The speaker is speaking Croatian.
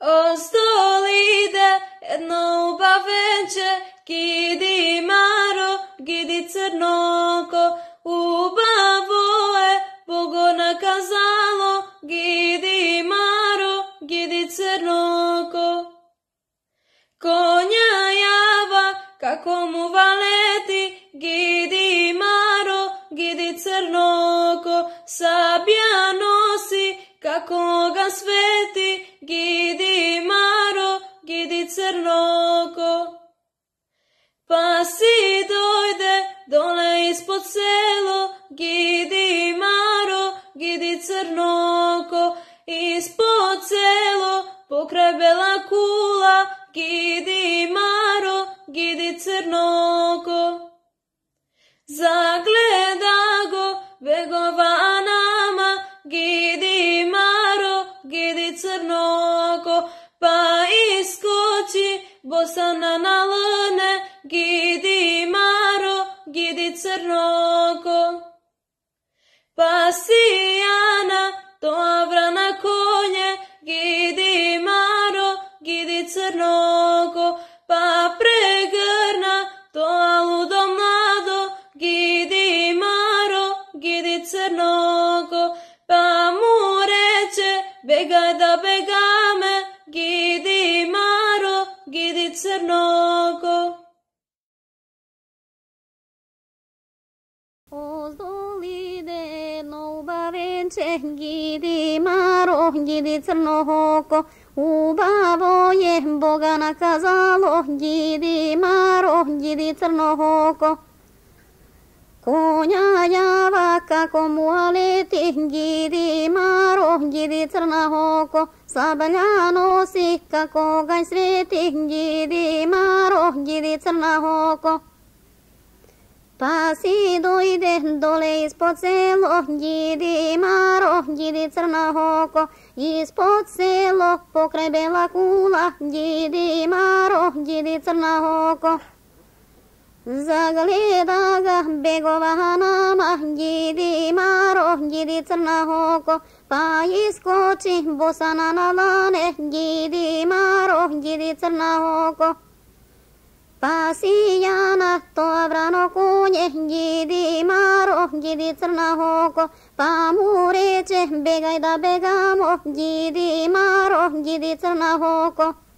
Ostolide jedno ubaveće, gidi maro, gidi crnoko, ubavoje, Bogo nakazalo, gidi maro, gidi crnoko. Konja java, kako mu valeti, gidi maro, gidi crnoko, sabja nosi, kako ga sveti, gidi maro, gidi crnoko. Pa si dojde dole ispod selo, gidi maro, gidi crnoko, ispod selo, pokraj bela kula, gidi maro, gidi crnoko. Zagleda go begova nama, gidi maro, gidi crnoko, iskoči bosana na lne, gidi maro, gidi crnoko. Pa sijana, to vrana konje, gidi maro, gidi crnoko, pa pregrna, to ludo mlado, gidi maro, gidi crnoko, pa mu reče, begaj da begame, gidi Cernáka. Ozolide novaren gidi maro gidi cernohoko ubavo je boga nakazalo gidi maro gidi cernohoko Konya java Каком валити гири маро гири трнахоко Сабляно сикка когай срети гири маро гири трнахоко Паси дойде доле из-под село гири маро гири трнахоко Из-под село покребела кула гири маро гири трнахоко Zagleda ga begova nama, gidi maro, gidi crna hoko, pa iskoči bosana na lane, gidi maro, gidi crna hoko. Pasijana to vrano kunje, gidi maro, gidi crna hoko, pa mu reče begaj da begamo, gidi maro, gidi crna hoko.